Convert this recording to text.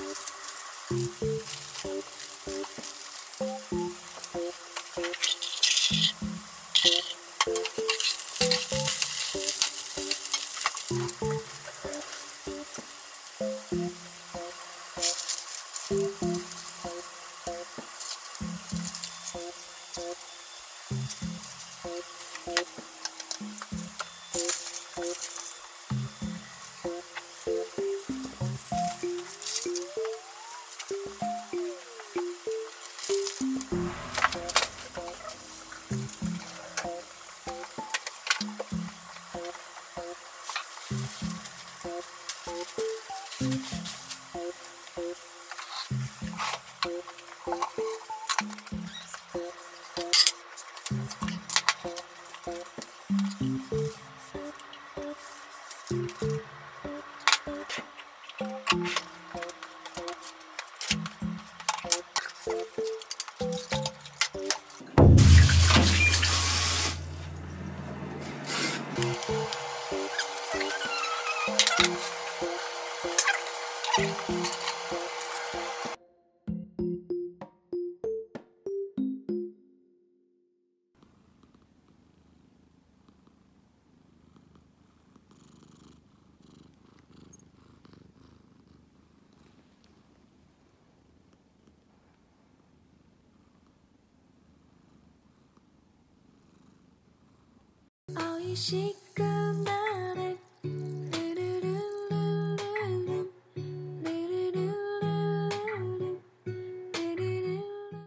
Thank you. 美习。